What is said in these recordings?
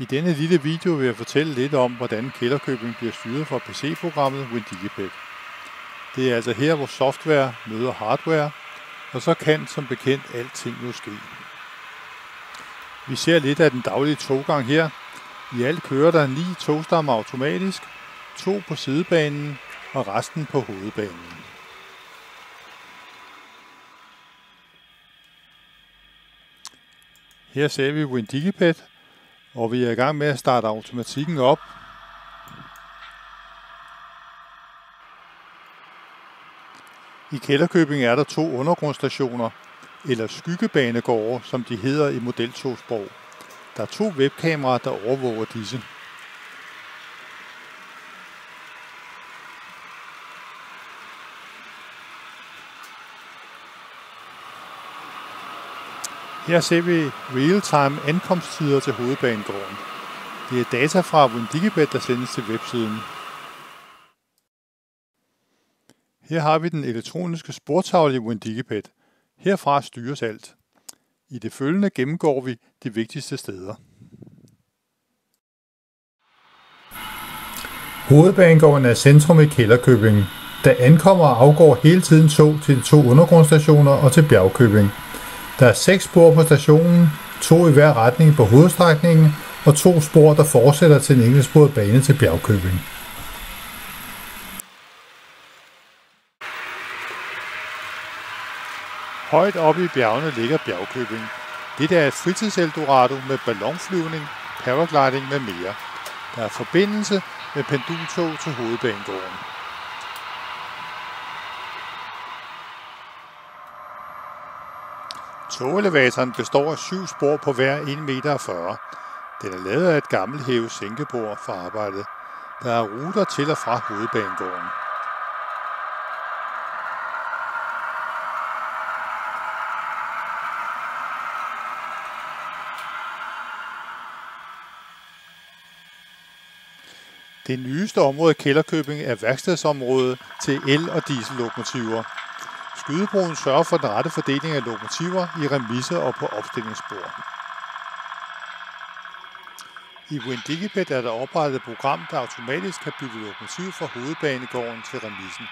I denne lille video vil jeg fortælle lidt om, hvordan kælderkøbing bliver styret fra PC-programmet WinDigipad. Det er altså her, hvor software møder hardware, og så kan som bekendt alting jo ske. Vi ser lidt af den daglige toggang her. I alt kører der ni togstammer automatisk, to på sidebanen og resten på hovedbanen. Her ser vi WinDigipad, og vi er i gang med at starte automatikken op. I Kælderkøbing er der to undergrundsstationer, eller skyggebanegårde, som de hedder i modeltogsprog. Der er to webkameraer, der overvåger disse. Her ser vi real-time ankomsttider til hovedbanegården. Det er data fra WinDigibet, der sendes til websiden. Her har vi den elektroniske sportavle i WinDigibet. Herfra styres alt. I det følgende gennemgår vi de vigtigste steder. Hovedbanegården er centrum i Kælderkøbing. Der ankommer og afgår hele tiden tog til de to undergrundsstationer og til Bjergkøbing. Der er seks spor på stationen, to i hver retning på hovedstrækningen, og to spor, der fortsætter til en enkeltsporet bane til Bjergkøbing. Højt oppe i bjergene ligger Bjergkøbing. Det er et fritidseldorado med ballonflyvning, paragliding med mere. Der er forbindelse med pendultog til hovedbanegården. Togelevatoren består af syv spor på hver 1,40 meter. Den er lavet af et gammelt hæve sænkebord for arbejdet. Der er ruter til og fra hovedbanegården. Det nyeste område i Kælderkøbing er værkstedsområdet til el- og diesellokomotiver. Skydebroen sørger for den rette fordeling af lokomotiver i remise og på opstillingsspor. I WinDigipad er der oprettet et program, der automatisk kan bytte lokomotiv fra hovedbanegården til remisen.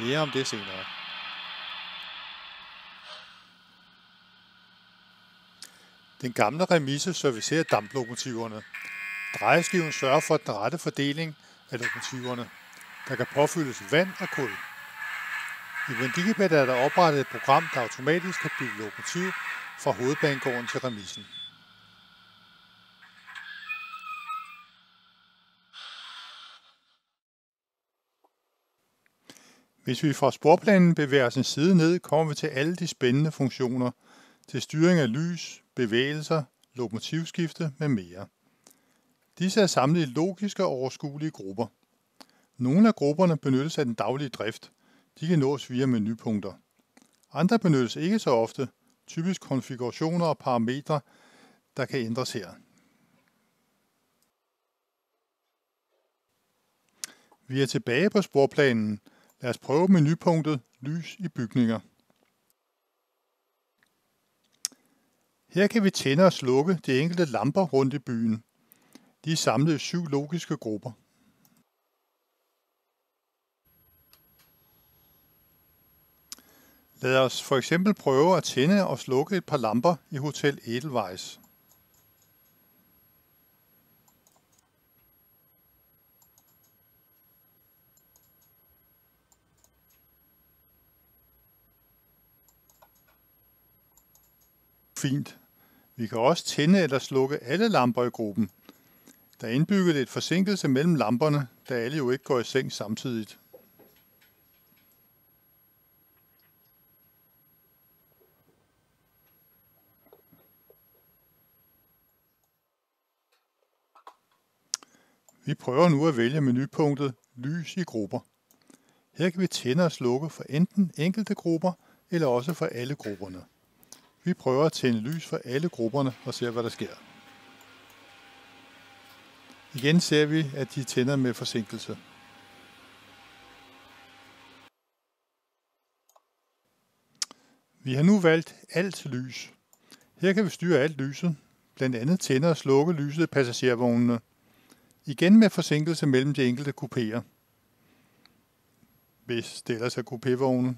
Mere om det senere. Den gamle remise servicerer damplokomotiverne. Drejeskiven sørger for den rette fordeling af lokomotiverne. Der kan påfyldes vand og kul. I Windikibet er der oprettet et program, der automatisk kan bygge lokomotiv fra hovedbanegården til remisen. Hvis vi fra sporplanen bevæger os en side ned, kommer vi til alle de spændende funktioner til styring af lys, bevægelser, lokomotivskifte med mere. Disse er samlet i logiske og overskuelige grupper. Nogle af grupperne benyttes af den daglige drift. De kan nås via menupunkter. Andre benyttes ikke så ofte, typisk konfigurationer og parametre, der kan ændres her. Vi er tilbage på sporplanen. Lad os prøve menupunktet Lys i bygninger. Her kan vi tænde og slukke de enkelte lamper rundt i byen. De er samlet i syv logiske grupper. Lad os for eksempel prøve at tænde og slukke et par lamper i Hotel Edelweiss. Fint. Vi kan også tænde eller slukke alle lamper i gruppen. Der er indbygget et forsinkelse mellem lamperne, da alle jo ikke går i seng samtidigt. Vi prøver nu at vælge menupunktet Lys i grupper. Her kan vi tænde og slukke for enten enkelte grupper, eller også for alle grupperne. Vi prøver at tænde lys for alle grupperne og ser, hvad der sker. Igen ser vi, at de tænder med forsinkelse. Vi har nu valgt alt lys. Her kan vi styre alt lyset. blandt andet tænde og slukke lyset i passagervognene. Igen med forsinkelse mellem de enkelte kupéer. Hvis det ellers er kupévognen,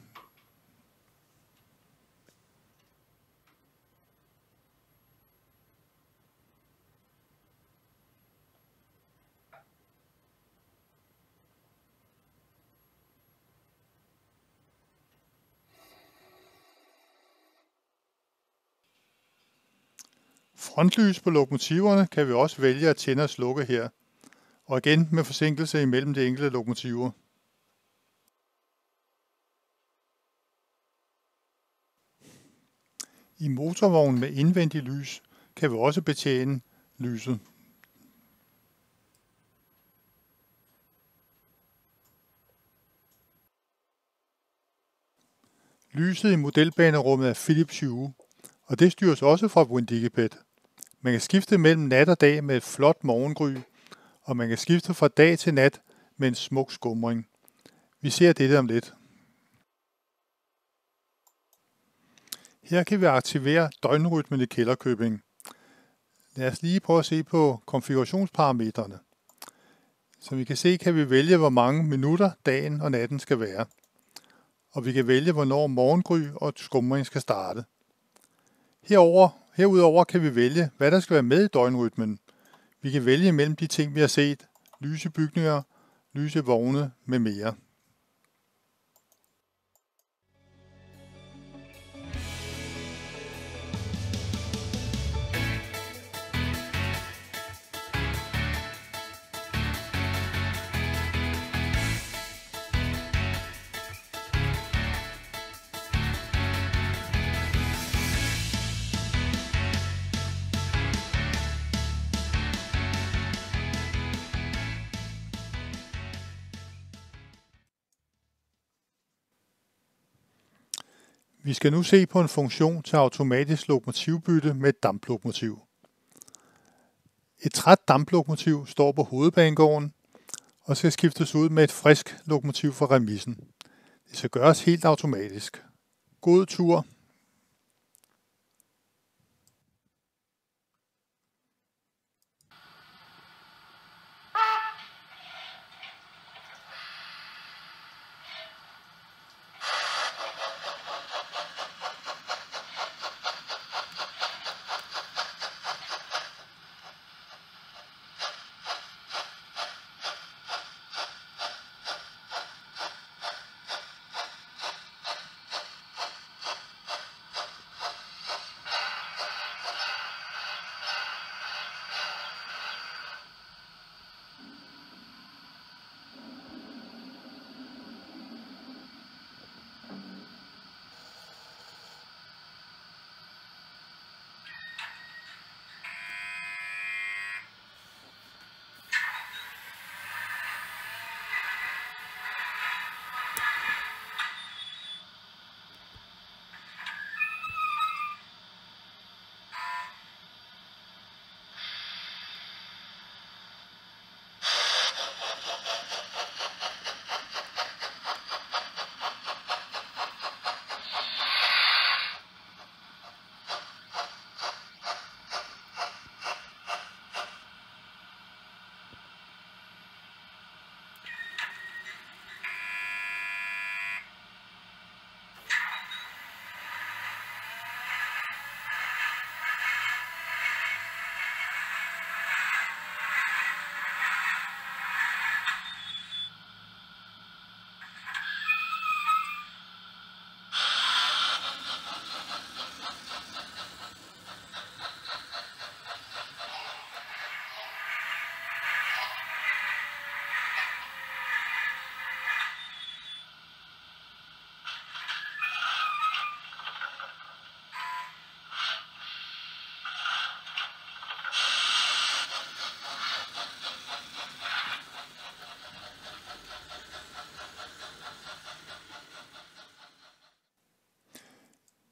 Frontlys på lokomotiverne kan vi også vælge at tænde og slukke her, og igen med forsinkelse imellem de enkelte lokomotiver. I motorvognen med indvendig lys kan vi også betjene lyset. Lyset i modelbanerummet er Philips Hue, og det styres også fra Windigipet. Man kan skifte mellem nat og dag med et flot morgengry, og man kan skifte fra dag til nat med en smuk skumring. Vi ser dette om lidt. Her kan vi aktivere døgnrytmen i kælderkøbing. Lad os lige prøve at se på konfigurationsparametrene. Som vi kan se, kan vi vælge, hvor mange minutter dagen og natten skal være. Og vi kan vælge, hvornår morgengry og skumring skal starte. Herover Herudover kan vi vælge, hvad der skal være med i døgnrytmen. Vi kan vælge mellem de ting, vi har set, lyse bygninger, lyse vogne med mere. Vi skal nu se på en funktion til automatisk lokomotivbytte med et damplokomotiv. Et træt damplokomotiv står på hovedbanegården og skal skiftes ud med et frisk lokomotiv fra remissen. Det skal gøres helt automatisk. God tur!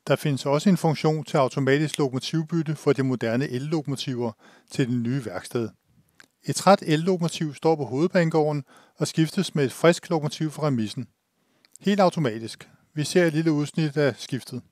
Der findes også en funktion til automatisk lokomotivbytte for de moderne ellokomotiver til det nye værksted. Et træt ellokomotiv står på hovedbanegården og skiftes med et frisk lokomotiv fra remissen. Helt automatisk. Vi ser et lille udsnit af skiftet.